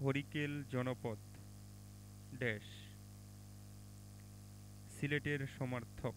হরিকেল জনপদ ড্যাশ। সিলেটের সমার্থক।